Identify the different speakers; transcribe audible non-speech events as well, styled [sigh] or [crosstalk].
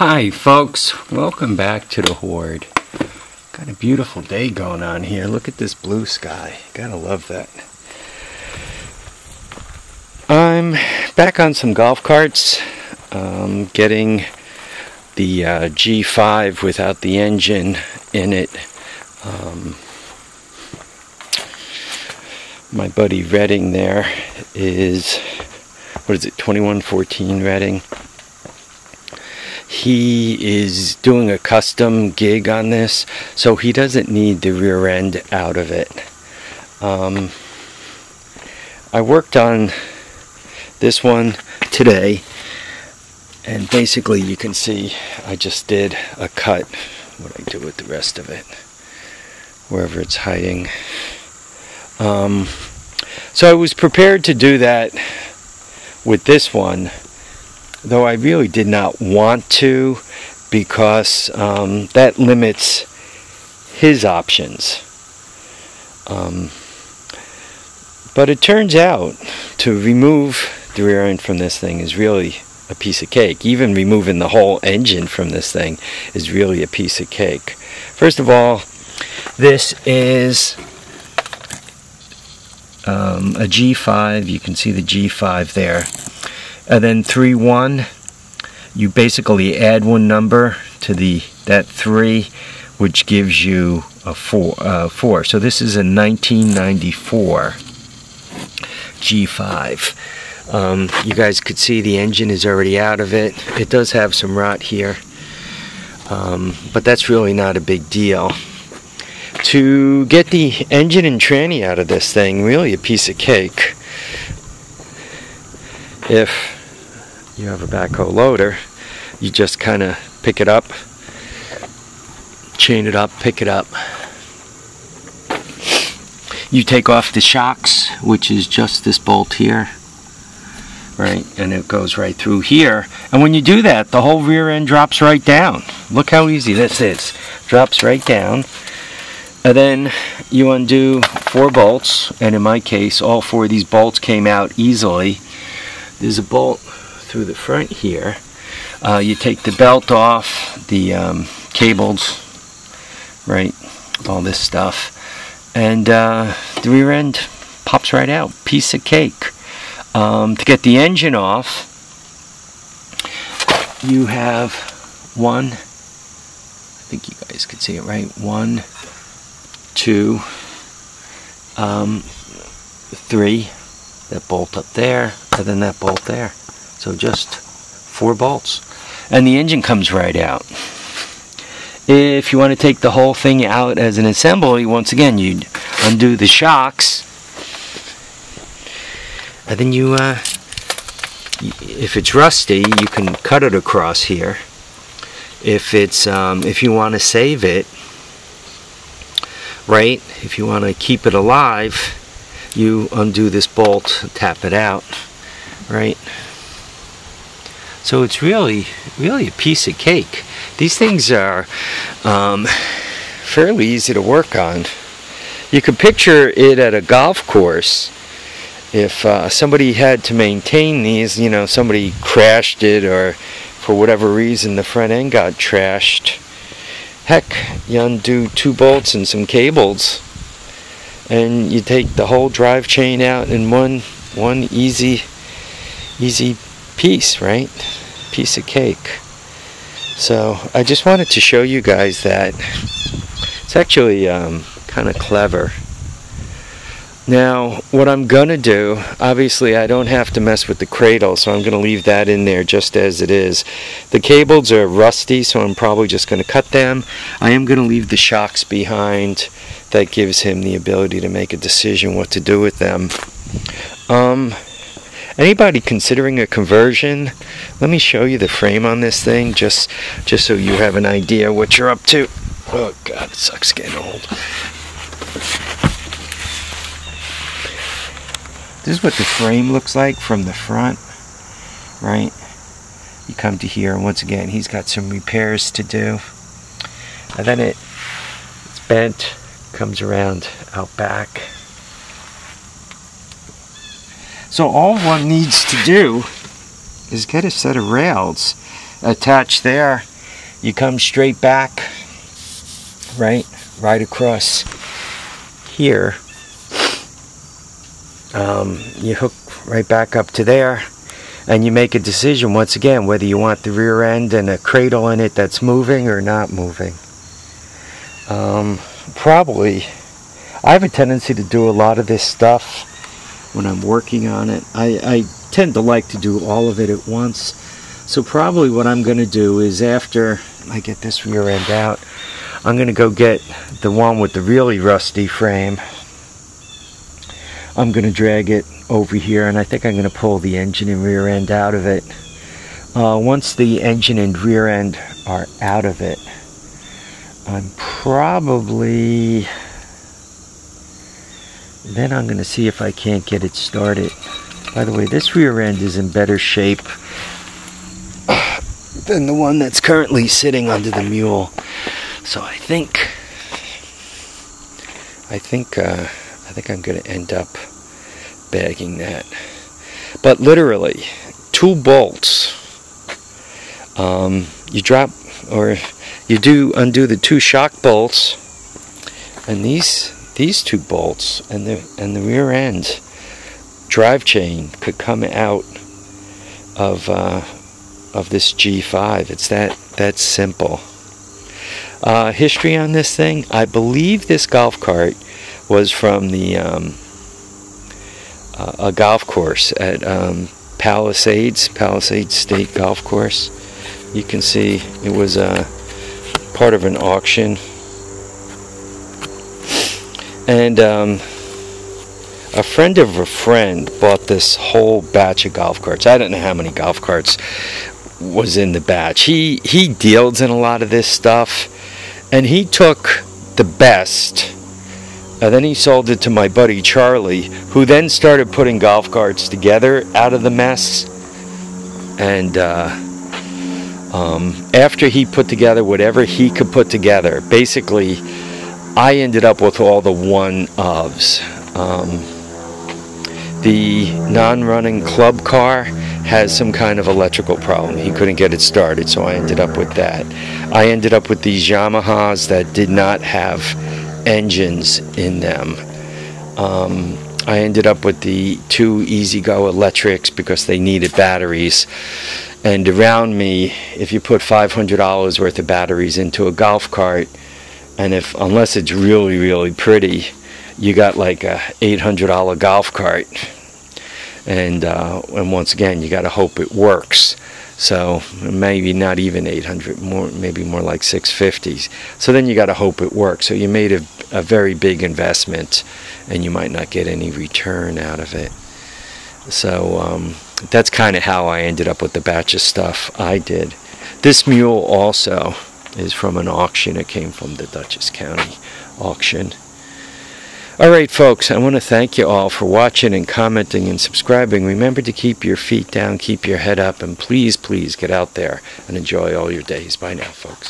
Speaker 1: Hi folks, welcome back to the Horde. Got a beautiful day going on here. Look at this blue sky. Gotta love that. I'm back on some golf carts, um, getting the uh, G5 without the engine in it. Um, my buddy Redding there is, what is it, 2114 Redding he is doing a custom gig on this, so he doesn't need the rear end out of it. Um, I worked on this one today, and basically you can see I just did a cut. What I do with the rest of it, wherever it's hiding. Um, so I was prepared to do that with this one though I really did not want to because um, that limits his options. Um, but it turns out to remove the rear end from this thing is really a piece of cake. Even removing the whole engine from this thing is really a piece of cake. First of all, this is um, a G5. You can see the G5 there and then 3 1 you basically add one number to the that 3 which gives you a 4 uh, 4 so this is a 1994 G5 um, you guys could see the engine is already out of it. It does have some rot here. Um, but that's really not a big deal. To get the engine and tranny out of this thing really a piece of cake if you have a backhoe loader, you just kind of pick it up, chain it up, pick it up. You take off the shocks, which is just this bolt here, right? And it goes right through here. And when you do that, the whole rear end drops right down. Look how easy this is. Drops right down. And then you undo four bolts, and in my case, all four of these bolts came out easily. There's a bolt through the front here. Uh, you take the belt off, the um, cables, right, all this stuff, and uh, the rear end pops right out. Piece of cake. Um, to get the engine off, you have one, I think you guys can see it right, one, two, um, three, that bolt up there, and then that bolt there. So just four bolts. And the engine comes right out. If you want to take the whole thing out as an assembly, once again, you undo the shocks. And then you, uh, if it's rusty, you can cut it across here. If it's, um, if you want to save it, right, if you want to keep it alive, you undo this bolt, tap it out, right? So it's really, really a piece of cake. These things are um, fairly easy to work on. You could picture it at a golf course. If uh, somebody had to maintain these, you know, somebody crashed it or for whatever reason the front end got trashed, heck, you undo two bolts and some cables and you take the whole drive chain out in one one easy easy piece, right? Piece of cake. So I just wanted to show you guys that it's actually um, kind of clever. Now, what I'm going to do, obviously I don't have to mess with the cradle, so I'm going to leave that in there just as it is. The cables are rusty, so I'm probably just going to cut them. I am going to leave the shocks behind. That gives him the ability to make a decision what to do with them. Um, Anybody considering a conversion, let me show you the frame on this thing just just so you have an idea what you're up to. Oh god, it sucks getting old. This is what the frame looks like from the front, right? You come to here, and once again, he's got some repairs to do. And then it, it's bent, comes around out back. So all one needs to do is get a set of rails attached there you come straight back, right, right across here. Um, you hook right back up to there and you make a decision once again whether you want the rear end and a cradle in it that's moving or not moving. Um, probably, I have a tendency to do a lot of this stuff when I'm working on it. I, I tend to like to do all of it at once. So probably what I'm going to do is after I get this rear end out, I'm going to go get the one with the really rusty frame. I'm going to drag it over here and I think I'm going to pull the engine and rear end out of it. Uh, once the engine and rear end are out of it, I'm probably then I'm going to see if I can't get it started. By the way, this rear end is in better shape [coughs] than the one that's currently sitting under the mule. So I think I think uh, I think I'm going to end up bagging that. But literally, two bolts. Um, you drop or you do undo the two shock bolts, and these these two bolts and the and the rear end drive chain could come out of uh, of this G5. It's that that simple. Uh, history on this thing: I believe this golf cart was from the um, uh, a golf course at um, Palisades, Palisades State Golf Course. You can see it was uh, part of an auction. And um, a friend of a friend bought this whole batch of golf carts. I don't know how many golf carts was in the batch. He he deals in a lot of this stuff, and he took the best and then he sold it to my buddy Charlie, who then started putting golf carts together out of the mess. And uh, um, after he put together whatever he could put together, basically, I ended up with all the one ofs. Um, the non running club car has some kind of electrical problem. He couldn't get it started, so I ended up with that. I ended up with these Yamahas that did not have engines in them. Um, I ended up with the two E-Z-GO electrics because they needed batteries. And around me, if you put $500 worth of batteries into a golf cart, and if unless it's really really pretty, you got like a $800 golf cart. And uh, and once again, you got to hope it works. So maybe not even 800, more maybe more like 650s. So then you got to hope it works. So you made a, a very big investment, and you might not get any return out of it. So um, that's kind of how I ended up with the batch of stuff I did. This mule also is from an auction. It came from the Dutchess County auction. All right, folks, I want to thank you all for watching and commenting and subscribing. Remember to keep your feet down, keep your head up, and please, please get out there and enjoy all your days. Bye now, folks.